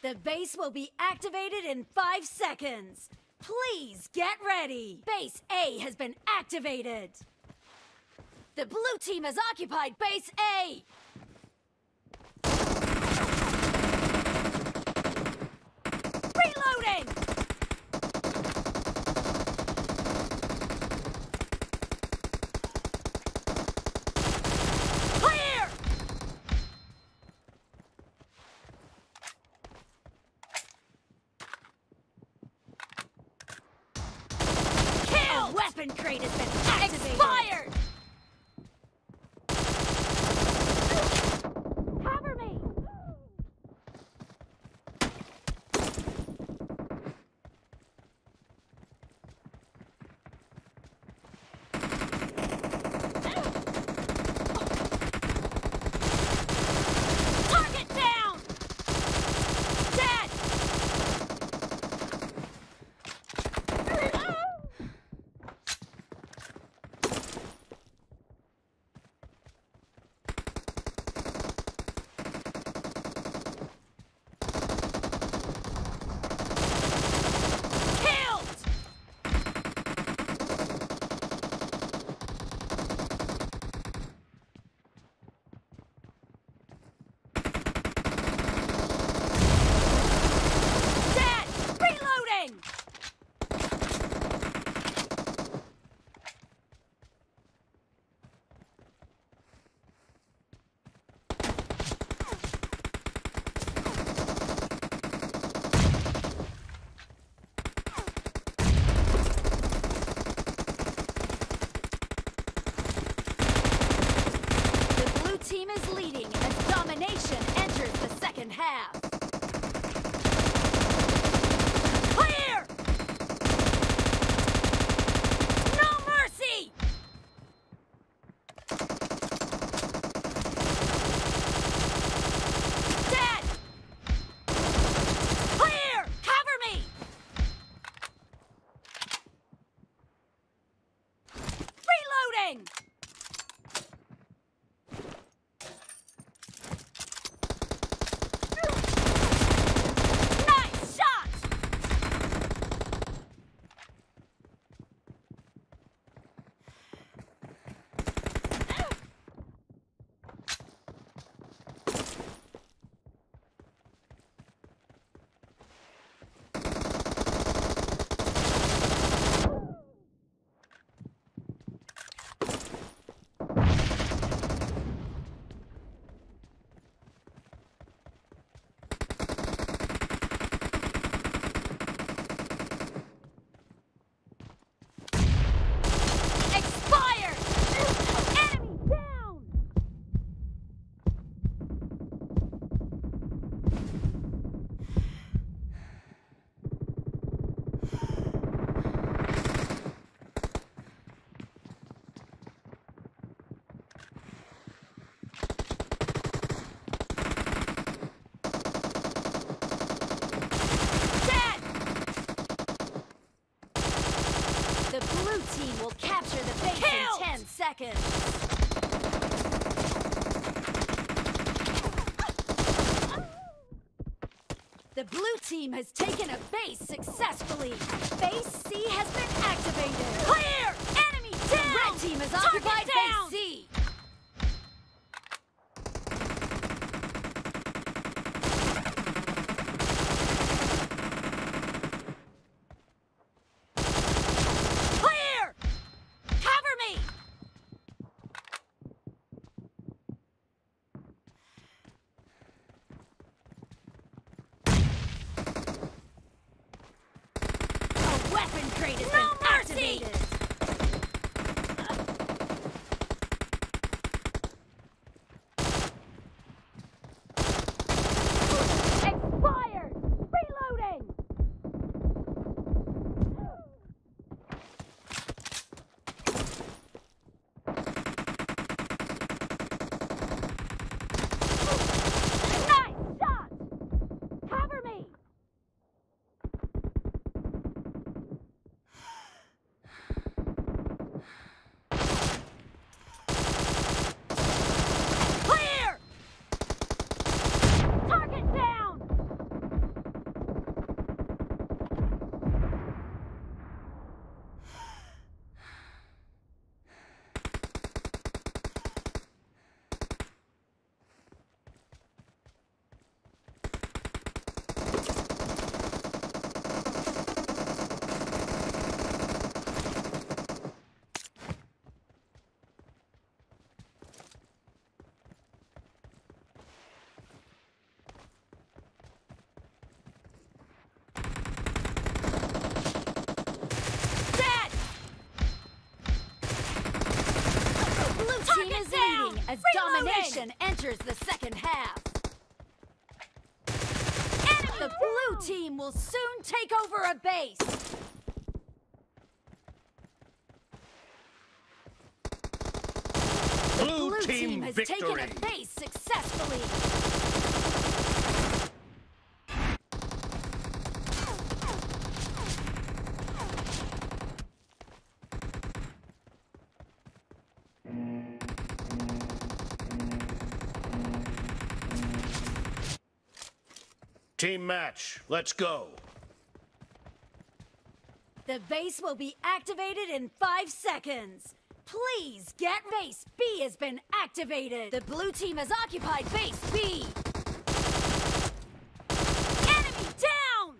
The base will be activated in five seconds. Please get ready. Base A has been activated. The blue team has occupied base A. Reloading! Clear! Kill! A weapon crate has been activated. Expired! The blue team has taken a base successfully. Base C has been activated. Clear! Enemy down! The red team has Target occupied down! base C. Clear! Cover me! A weapon crate has No been mercy! activated. as Reloading! domination enters the second half. The blue team will soon take over a base. Blue, blue team, team has victory. taken a base successfully. Team match. Let's go. The base will be activated in five seconds. Please get base B has been activated. The blue team has occupied base B. Enemy down!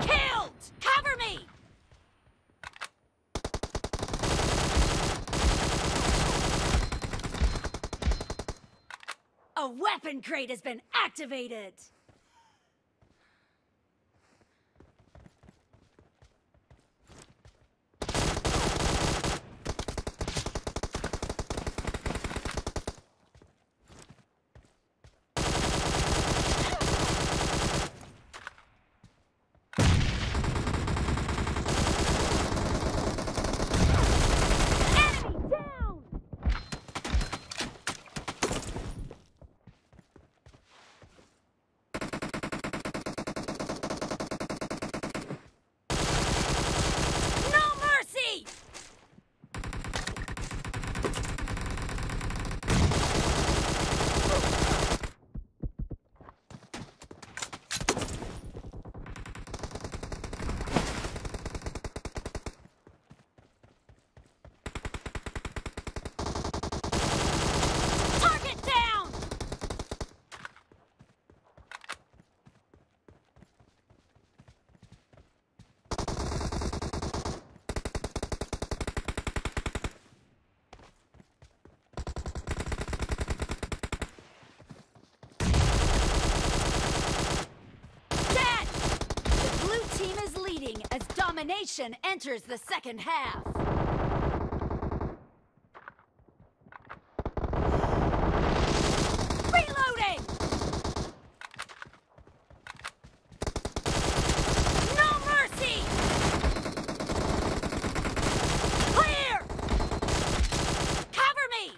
Killed! Cover me! A weapon crate has been activated. Enemy down! No mercy! Target down! Dead! The blue team is leading as domination enters the second half. Reloading! No mercy! Clear! Cover me!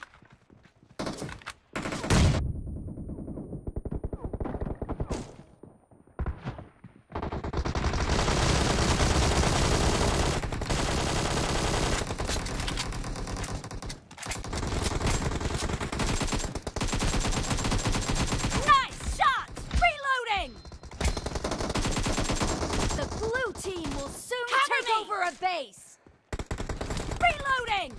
Nice shot! Reloading! The blue team will soon Cover take me! over a base. Reloading!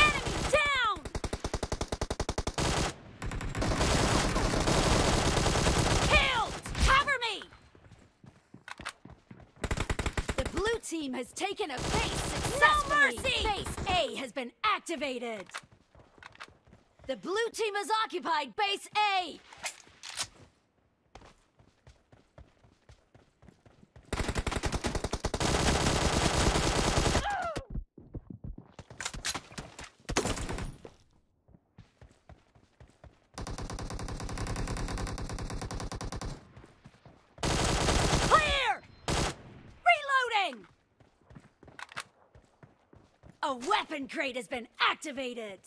Enemy down! Killed! Cover me! The blue team has taken a base successfully. mercy! Base A has been activated. The blue team has occupied base A. Clear! Reloading! A weapon crate has been activated.